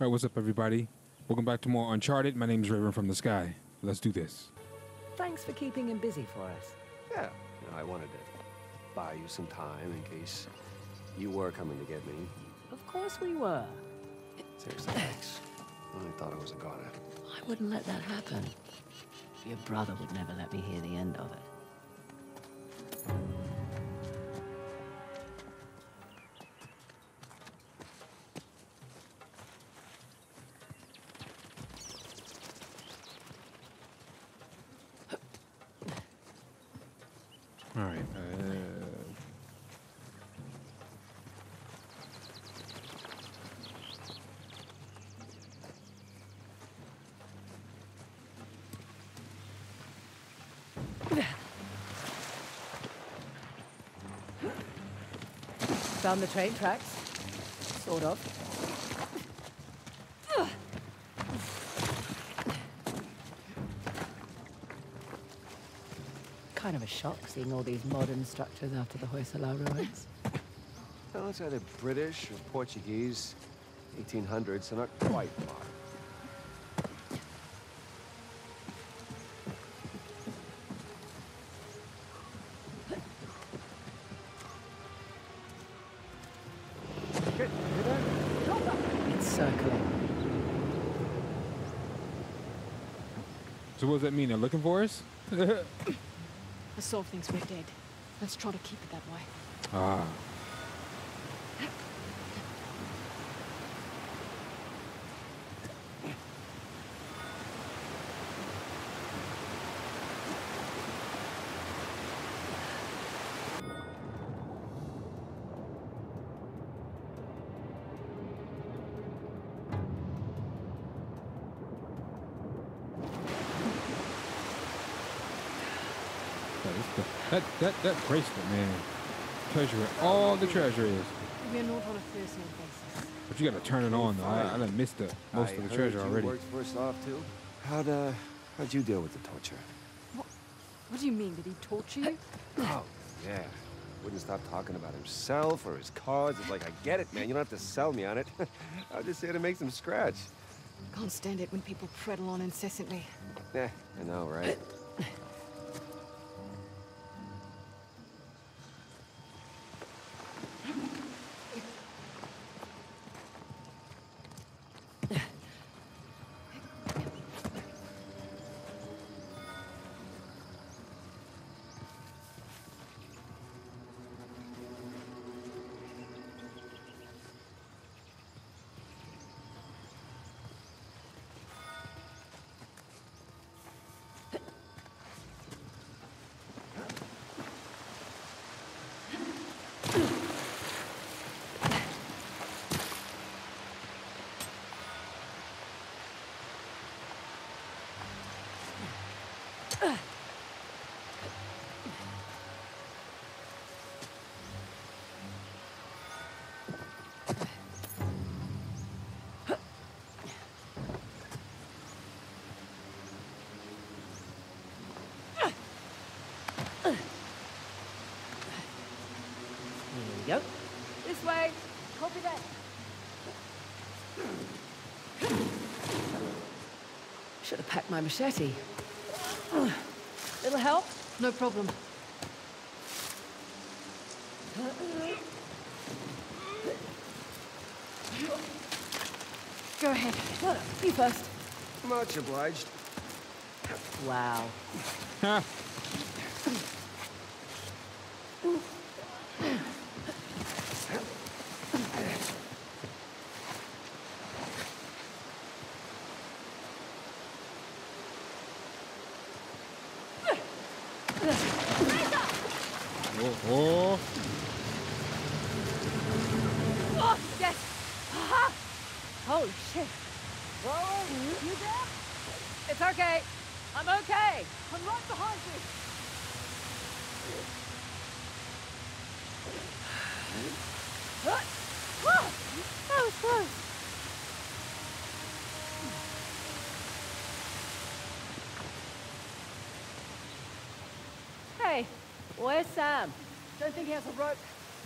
All right, what's up, everybody? Welcome back to more Uncharted. My name is Raven from the Sky. Let's do this. Thanks for keeping him busy for us. Yeah, you know, I wanted to buy you some time in case you were coming to get me. Of course we were. Seriously, thanks. I only thought I was a goner. I wouldn't let that happen. Your brother would never let me hear the end of it. Found the train tracks? Sort of. Kind of a shock seeing all these modern structures after the Hoysala ruins. Well, it's either British or Portuguese, 1800s, so not quite modern. Get, get that? It's circling. so what does that mean? They're looking for us? Asav thinks we're dead. Let's try to keep it that way. ah. That, that, that bracelet, man. Treasure, where all the treasure is. We're not on a first name basis. But you gotta turn it on, though. I, I done missed the, most I of the heard treasure you already. worked first off, too? How'd, uh, how'd you deal with the torture? What What do you mean? Did he torture you? Oh, yeah. Wouldn't stop talking about himself or his cause. It's like, I get it, man. You don't have to sell me on it. I'll just here to make some scratch. Can't stand it when people prattle on incessantly. Yeah, I know, right? way. Copy that. Should have packed my machete. Little help? No problem. Go ahead. You first. Much obliged. Wow. think he has a rope.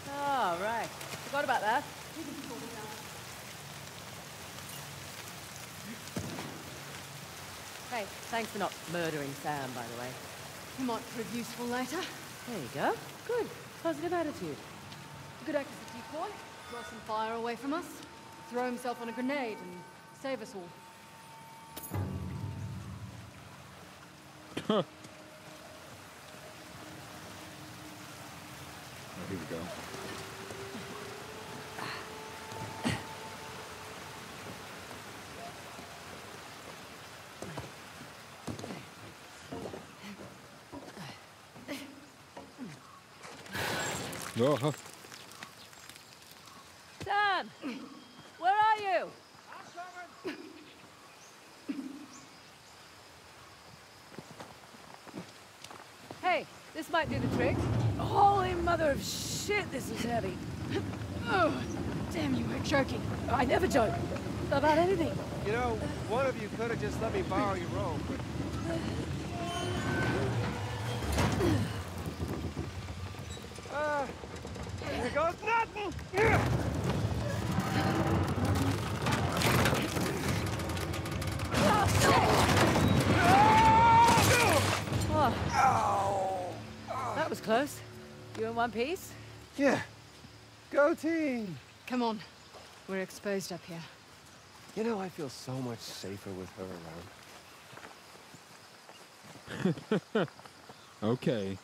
Oh, right. Forgot about that. Hey, thanks for not murdering Sam, by the way. He might prove useful later. There you go. Good. Positive attitude. Good act as a decoy. Draw some fire away from us. Throw himself on a grenade and save us all. Here we go. Oh, huh. Sam! Where are you? Hey, this might do the trick. Holy mother of shit, this is heavy. Oh, damn you, we're joking. I never joke about anything. You know, one of you could have just let me borrow your robe, but... Ah, here goes nothing! Oh, that was close. You in one piece? Yeah. Go team! Come on. We're exposed up here. You know, I feel so much safer with her around. Okay.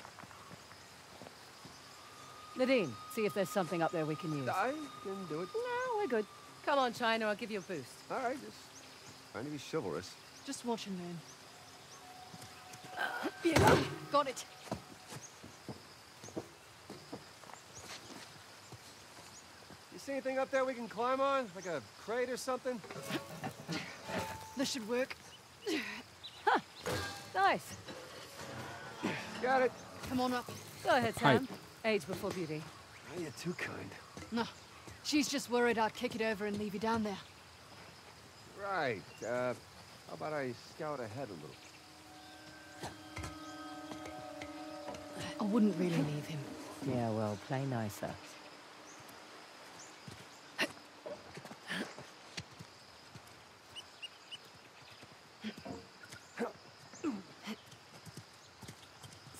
Nadine, see if there's something up there we can use. I can do it. No, we're good. Come on, China, I'll give you a boost. All right, just trying to be chivalrous. Just watch and learn. Yeah, got it. See anything up there we can climb on? Like a crate or something? This should work. Huh. Nice. Got it. Come on up. Go ahead, Hi. Sam. Age before beauty. Oh, you're too kind. No, she's just worried I'd kick it over and leave you down there. Right. Uh, how about I scout ahead a little? I wouldn't really leave him. Yeah, well, play nicer.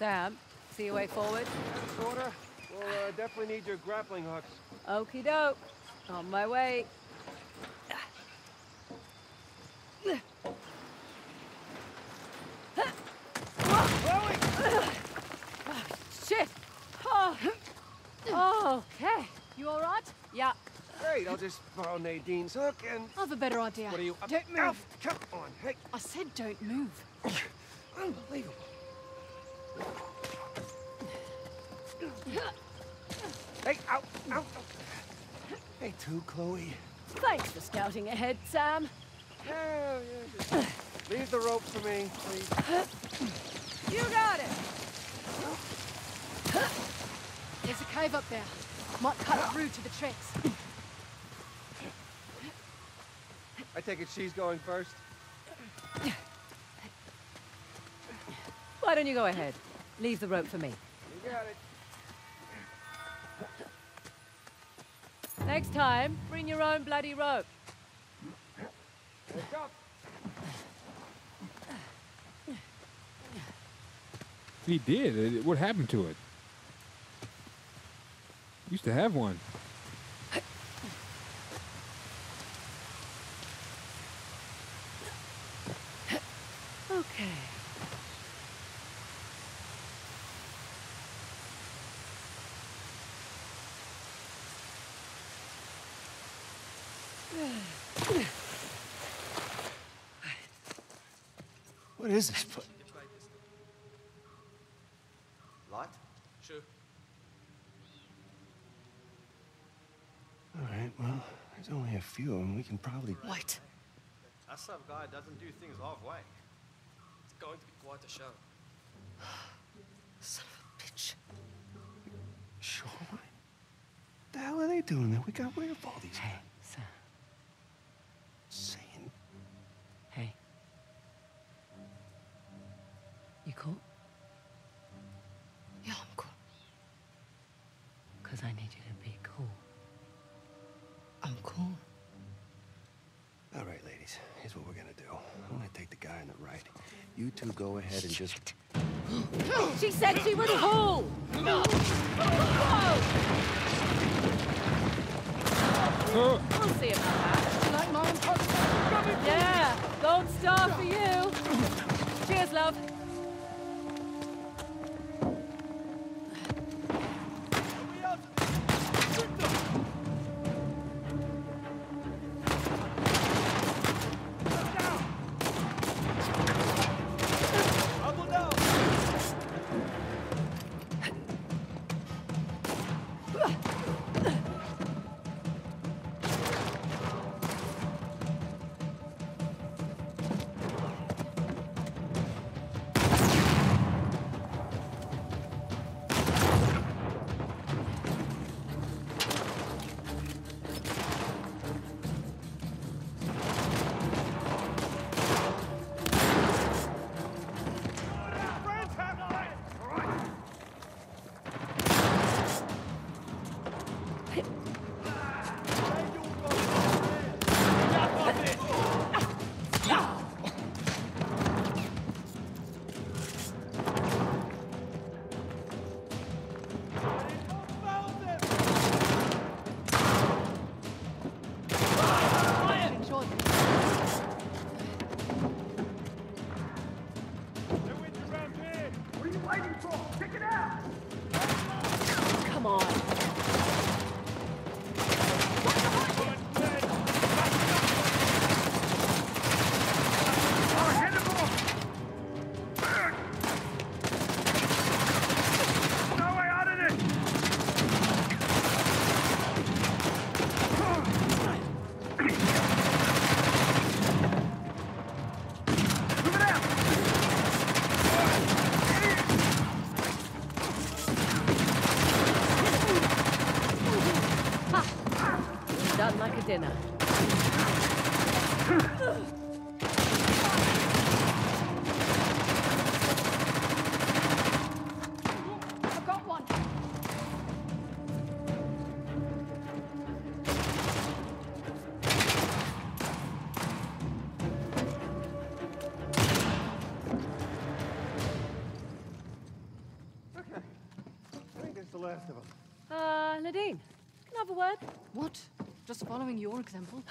Sam, see your way forward? Sorta. We'll uh, definitely need your grappling hooks. Okie doke. On my way. Shit! Oh. Okay. You all right? Yeah. Great, I'll just borrow Nadine's hook and... I have a better idea. What are you... Don't move. Come on, hey. I said don't move. Unbelievable. Hey, ow, ow, ow. Hey, too, Chloe. Thanks for scouting ahead, Sam. Yeah, yeah, leave the rope for me, please. You got it. There's a cave up there. Might cut through to the tracks. I take it she's going first? Why don't you go ahead? Leave the rope for me. You got it. Next time, bring your own bloody rope. He did. What happened to it? Used to have one. Okay. What is this place? Light? Sure. All right, well, there's only a few, and we can probably... Wait. That some guy doesn't do things halfway. It's going to be quite a show. Son of a bitch. Sure. What the hell are they doing there? We got rid of all these Hey, Because I need you to be cool. I'm cool. All right, ladies. Here's what we're gonna do. I'm gonna take the guy on the right. You two go ahead and just. She said she was who? No! We'll see about that. Like mine, Yeah, gold star for you. Cheers, love. Word? What? Just following your example?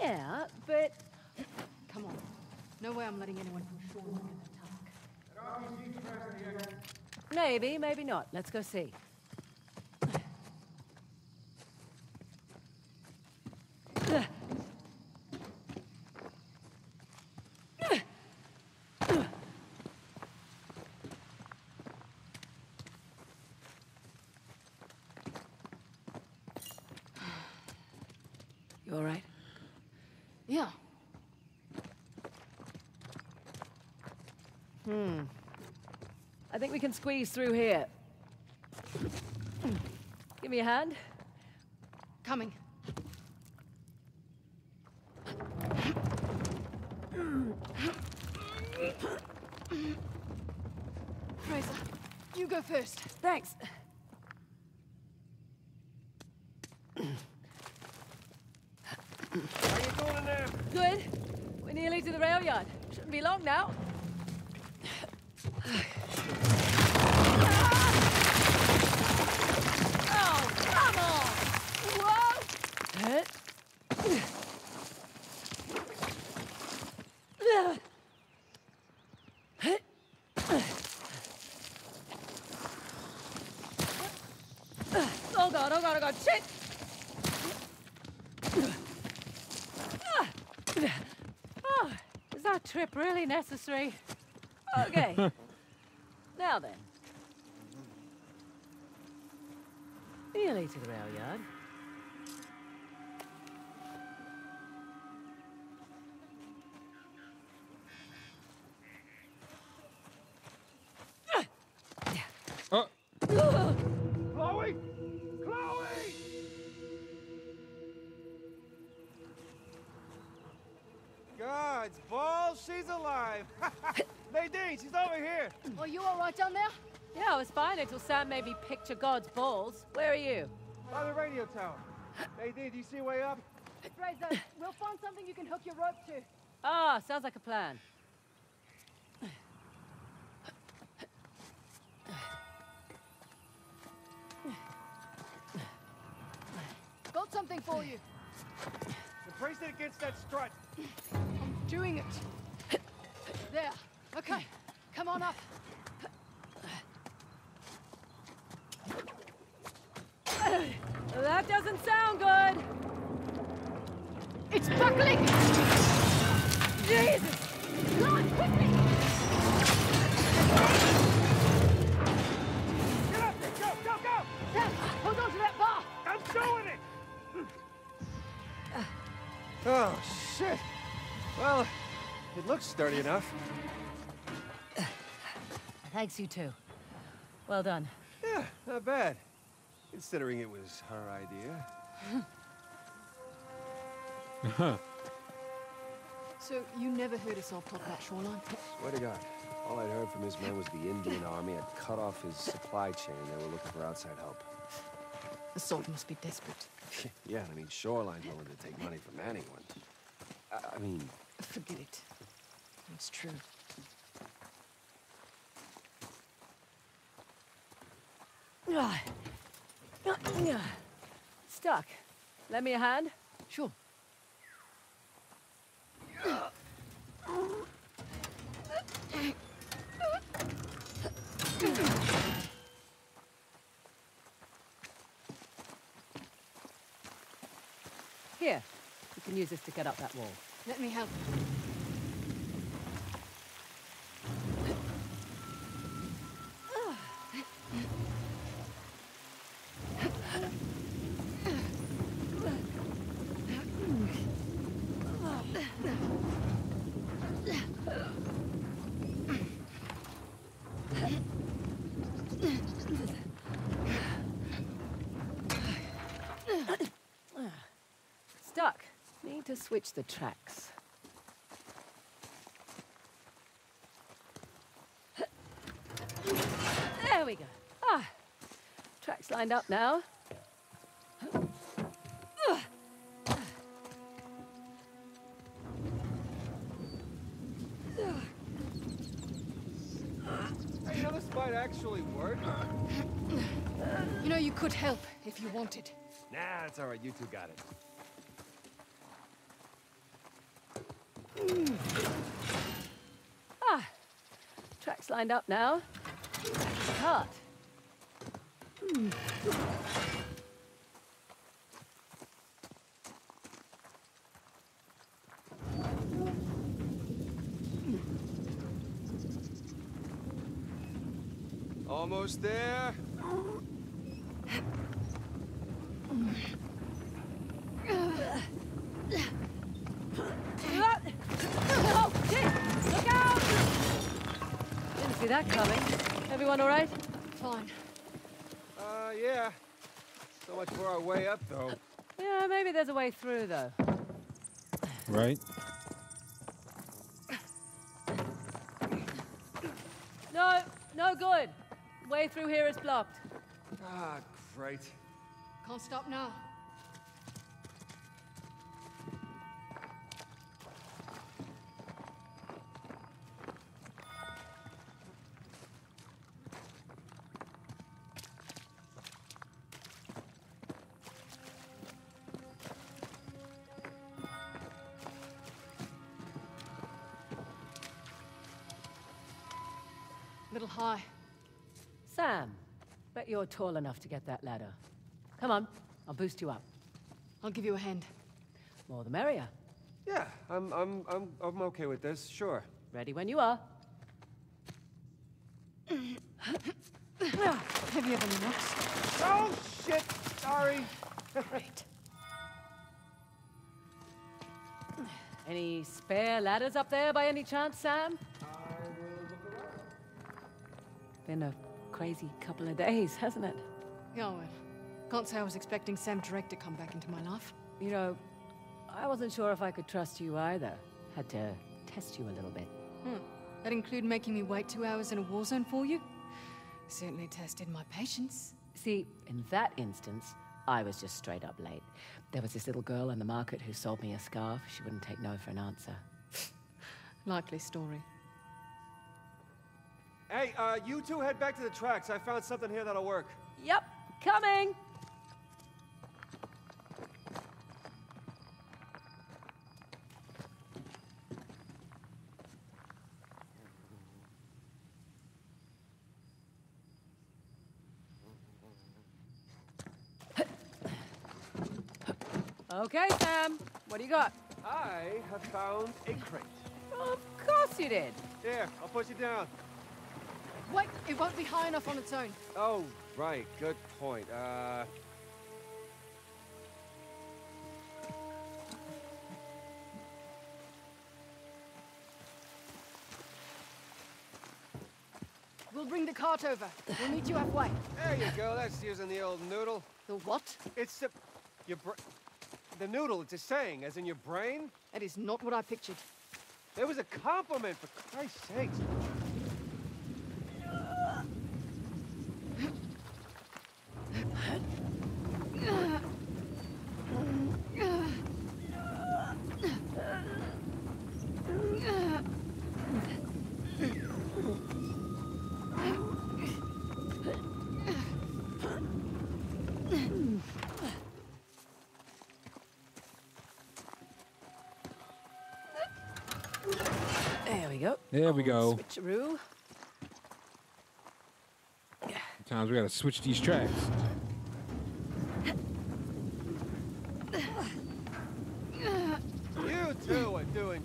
Yeah, but Come on. No way I'm letting anyone from shore look at the tusk. maybe, maybe not. Let's go see. You all right? Yeah. I think we can squeeze through here. Give me a hand. Coming. Frazer, you go first. Thanks. How you doing in there? Good. We're nearly to the rail yard. Shouldn't be long now. Oh, come on! Whoa! Oh god, oh god, oh god, shit! Oh, is that trip really necessary? Okay. now then. All right down there? Yeah, I was fine until Sam made me picture God's balls. Where are you? By the radio tower. Nadine, do you see a way up? Frazer, we'll find something you can hook your rope to. Ah, sounds like a plan. Got something for you. Brace it against that strut. I'm doing it. There. Okay. Come on up. That doesn't sound good. It's buckling! Jesus! Come on, quickly! Get up! Go! Go! Go! Sam, hold on to that bar! I'm doing it! Oh, shit. Well, it looks sturdy enough. Thanks, you too. Well done. Yeah, not bad. Considering it was her idea. So, you never heard us all pop that shoreline? Swear to God. All I'd heard from his men was the Indian army had cut off his supply chain. They were looking for outside help. Asav must be desperate. yeah, I mean, Shoreline's willing to take money from anyone. I, I mean, Forget it. It's true. Stuck. Lend me a hand? Sure. Here. You can use this to get up that wall. Let me help. Stuck. Need to switch the tracks. There we go. Ah. Tracks lined up now. hey, you know, this might actually work. You know, you could help if you wanted. Nah, it's all right. You two got it. Ah. Tracks lined up now. Cart. Almost there. Everyone all right? Fine. Uh, yeah. So much for our way up, though. Yeah, maybe there's a way through, though. Right? No, no good. Way through here is blocked. Ah, great. Can't stop now. Tall enough to get that ladder. Come on, I'll boost you up. I'll give you a hand. More the merrier. Yeah, I'm, I'm, I'm, I'm okay with this. Sure. Ready when you are. Have you ever next. Oh, shit! Sorry. Great. Any spare ladders up there by any chance, Sam? Been a crazy couple of days, hasn't it? Yeah, well, can't say I was expecting Sam Drake to come back into my life. You know, I wasn't sure if I could trust you either. Had to test you a little bit. Hmm. That include making me wait two hours in a war zone for you? Certainly tested my patience. See, in that instance, I was just straight up late. There was this little girl in the market who sold me a scarf. She wouldn't take no for an answer. Likely story. Hey, uh, you two head back to the tracks. I found something here that'll work. Yep, coming! Okay, Sam. What do you got? I have found a crate. Of course you did. Here, I'll push it down. Wait, it won't be high enough on its own. Oh, right. Good point. Uh... We'll bring the cart over. We'll meet you halfway. There you go. That's using the old noodle. The what? It's the... Your br... The noodle, it's a saying, as in your brain? That is not what I pictured. It was a compliment, for Christ's sakes. There we go. There we go. Switcheroo. Sometimes we gotta switch these tracks. You two are doing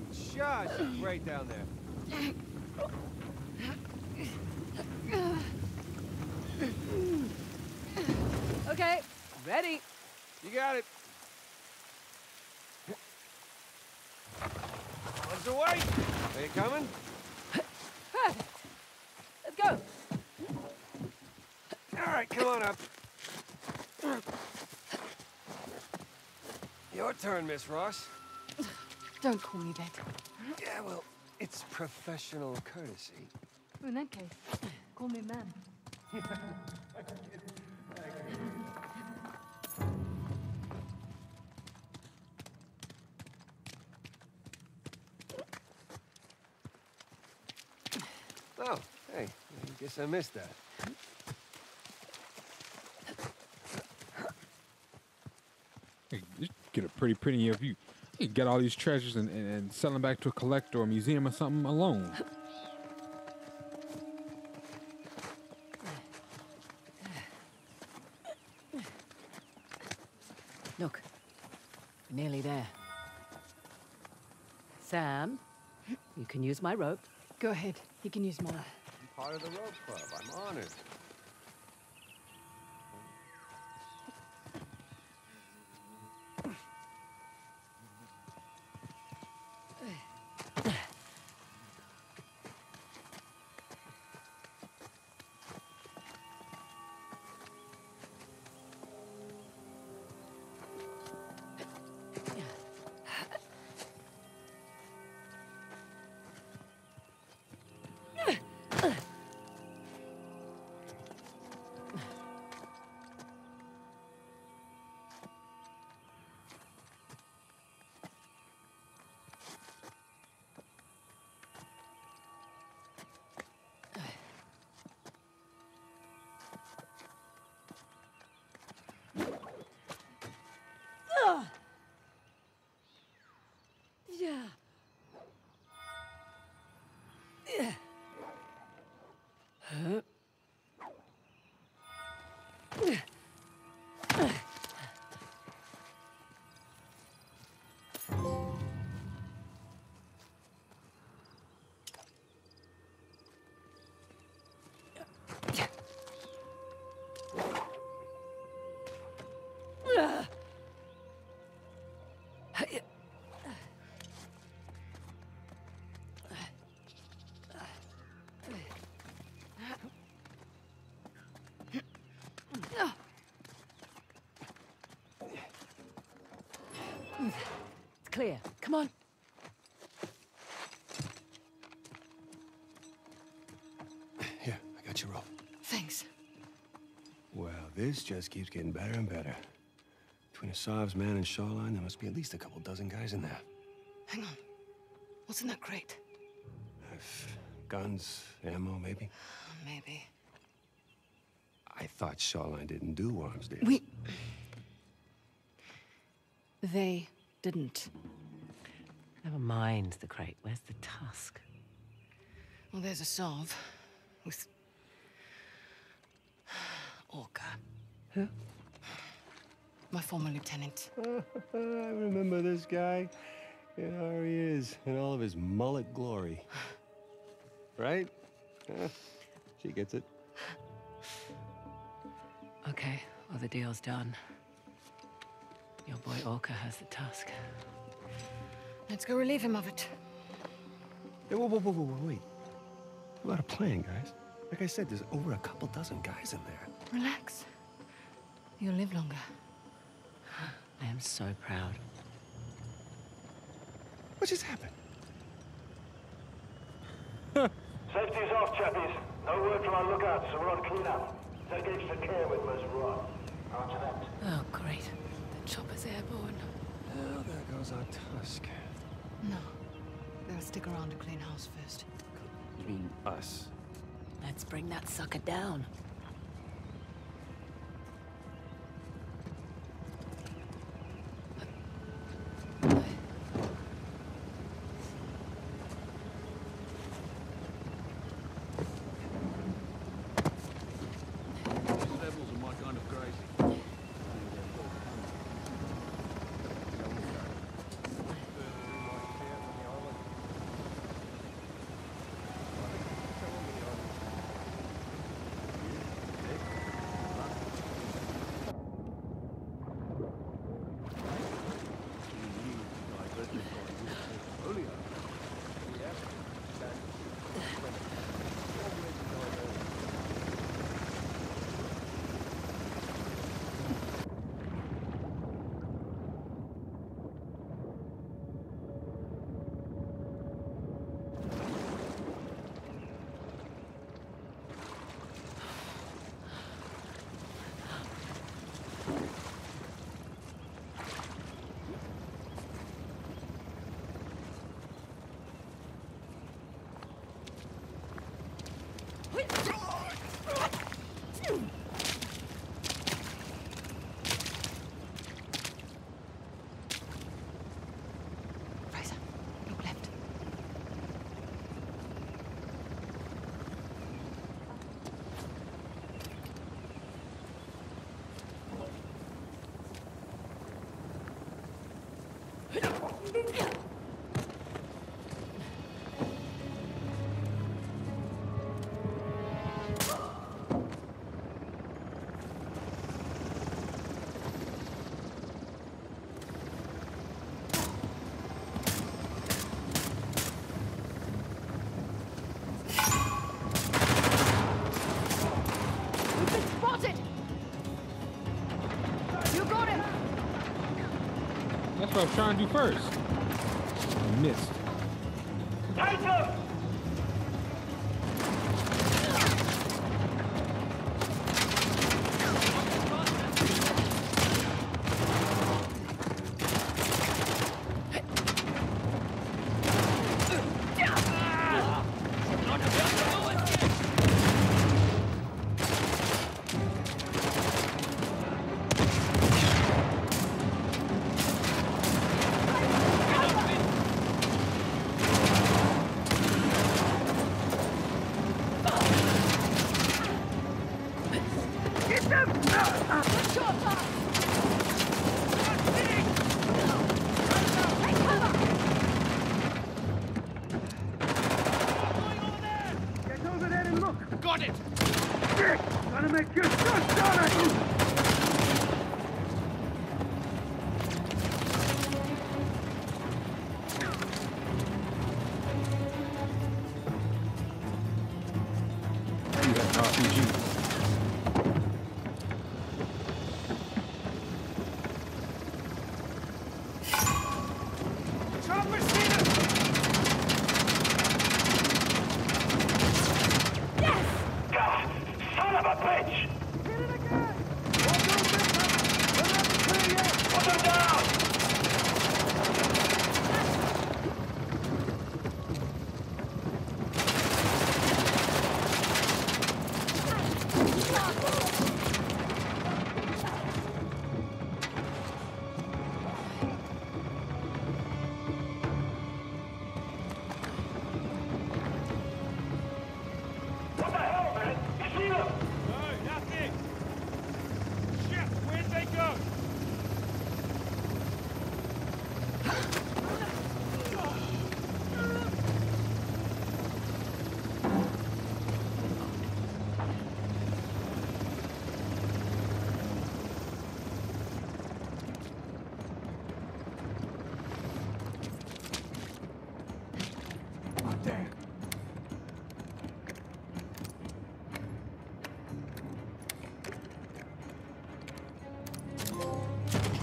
down there. Okay, ready. You got it. Legs away. Are you coming? Perfect. Let's go. All right, come on up. Your turn, Miss Ross. Don't call me that. Yeah, well, it's professional courtesy. In that case, call me ma'am. Oh, hey, I guess I missed that. You get a pretty penny if you, you get all these treasures and, and, and sell them back to a collector or museum or something alone. Look, nearly there. Sam, you can use my rope. Go ahead. you can use mine. I'm part of the rope club. I'm honored. Yeah. It's clear. Come on. Here, I got your rope. Thanks. Well, this just keeps getting better and better. Between Asav's man and Shoreline, there must be at least a couple dozen guys in there. Hang on. What's in that crate? Guns, ammo, maybe? Uh, maybe. I thought Shoreline didn't do arms, did We... They didn't. Never mind the crate. Where's the tusk? Well, there's Asav with Orca. Who? My former lieutenant. I remember this guy. You know, here he is, in all of his mullet glory. Right? Huh? she gets it. Okay, well, the deal's done. Your boy Orca has the tusk. Let's go relieve him of it. Hey, whoa, whoa, whoa, whoa, whoa, wait. What about a plan, guys? Like I said, there's over a couple dozen guys in there. Relax. You'll live longer. I am so proud. What just happened? Safety's off, chappies. No word from our lookout, so we're on cleanup. Take extra care with West Rock. Roger that. Oh, great. The airborne. Well, there goes our tusk. No. They'll stick around to clean house first. You mean us? Let's bring that sucker down. That's what I was trying to do first. Missed. Take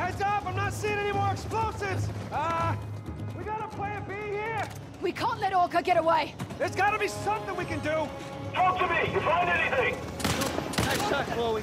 Heads up, I'm not seeing any more explosives! Uh, we got a plan B here! We can't let Orca get away! There's gotta be something we can do! Talk to me! You find anything? Nice shot, Chloe.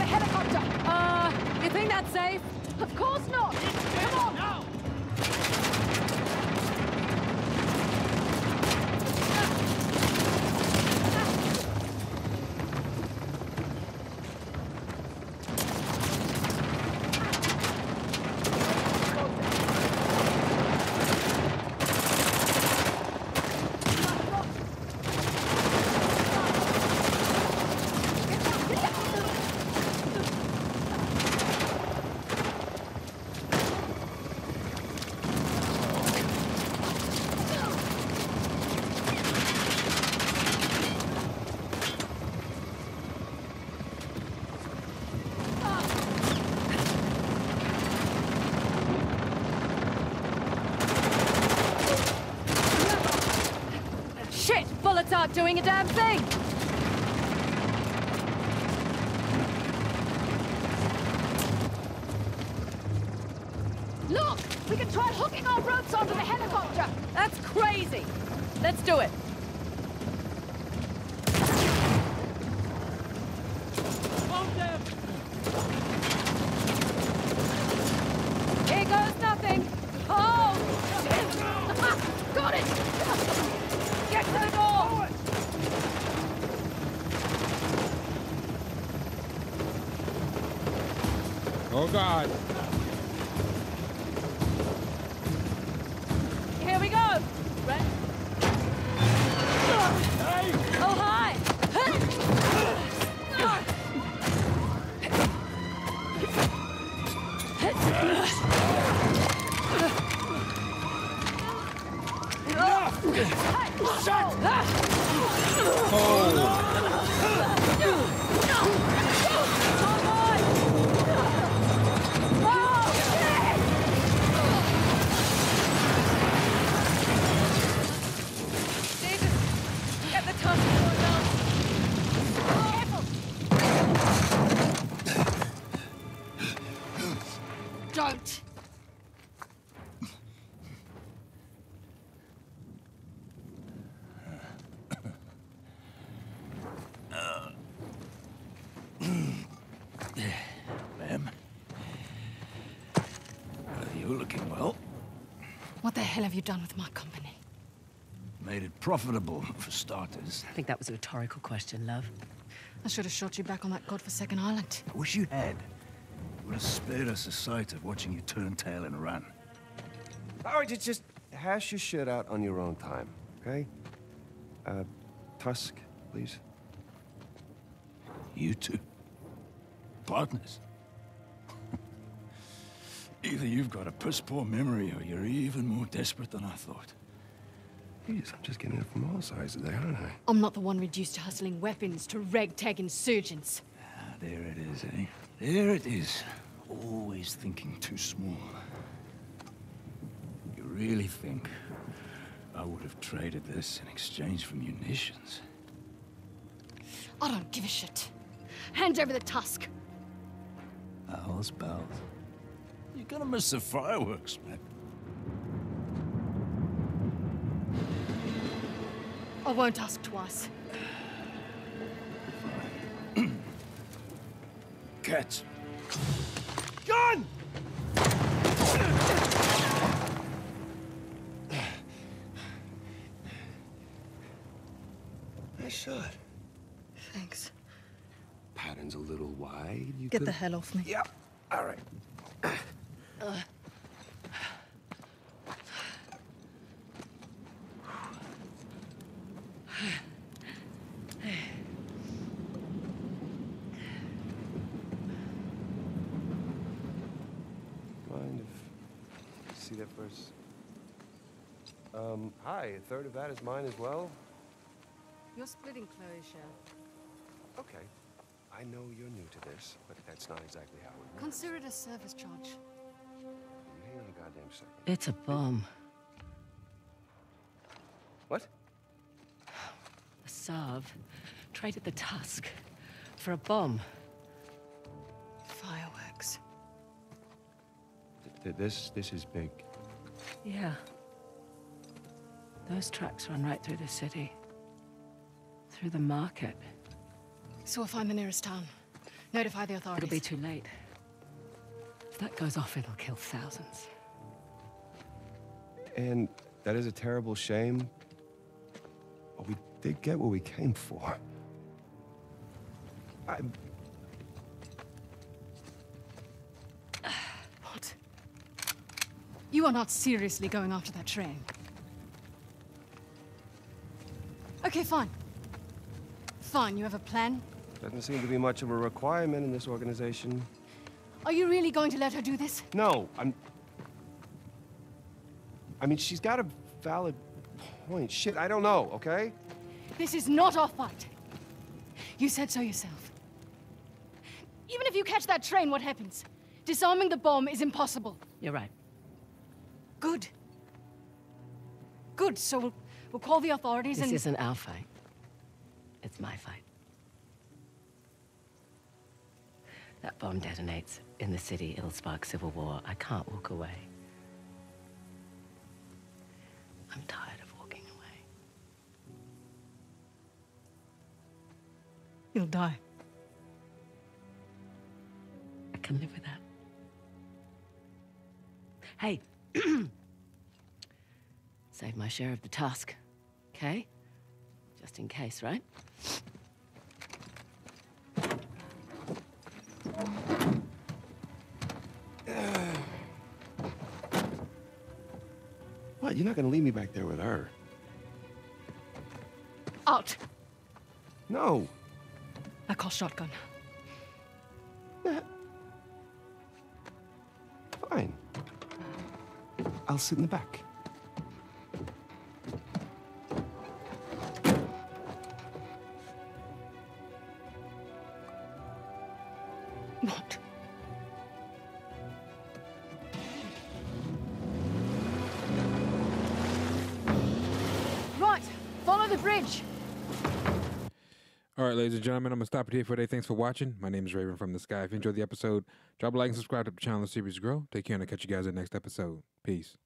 Ropes helicopter! Uh, you think that's safe? Of course not! Come on! Now. Shit! Doing a damn thing! The hell have you done with my company? Made it profitable, for starters. I think that was a rhetorical question, love. I should have shot you back on that godforsaken island. I wish you had. It would have spared us the sight of watching you turn tail and run. All right, just, just hash your shit out on your own time, okay? Uh, Tusk, please. You two. Partners. Either you've got a piss-poor memory or you're even more desperate than I thought. Jeez, I'm just getting it from all sides today, aren't I? I'm not the one reduced to hustling weapons to ragtag insurgents. Ah, there it is, eh? There it is. Always thinking too small. You really think I would have traded this in exchange for munitions? I don't give a shit. Hand over the tusk. Owls, pals. You're gonna miss the fireworks, man. I won't ask twice. Cats. Gun! Nice shot. Thanks. Pattern's a little wide. You Get could... the hell off me. Yeah. All right. see that first. Hi, a third of that is mine as well? You're splitting Chloe's share. Okay. I know you're new to this, but that's not exactly how it works. Consider it a service charge. Hang on a goddamn second. It's a bomb. What? Asav traded the Tusk for a bomb. Fireworks. Th- th- this, this is big. Yeah. Those tracks run right through the city. Through the market. So we'll find the nearest town. Notify the authorities. It'll be too late. If that goes off, it'll kill thousands. And that is a terrible shame. But we did get what we came for. I, What? You are not seriously going after that train. Okay, fine. Fine, you have a plan? doesn't seem to be much of a requirement in this organization. Are you really going to let her do this? No, I'm. I mean, she's got a valid point. Shit, I don't know, okay? This is not our fight. You said so yourself. Even if you catch that train, what happens? Disarming the bomb is impossible. You're right. Good. Good, so we'll, we'll call the authorities This and... isn't our fight. It's my fight. That bomb detonates in the city. It'll spark civil war. I can't walk away. I'm tired of walking away. You'll die. I can live with that. Hey. Save my share of the tusk. Okay? Just in case, right? What? You're not gonna leave me back there with her? Out. No. I call shotgun. Fine. I'll sit in the back. And gentlemen, I'm gonna stop it here for today. Thanks for watching. My name is Raven from the Sky. If you enjoyed the episode, drop a like and subscribe to the channel. The series grow. Take care, and I'll catch you guys in the next episode. Peace.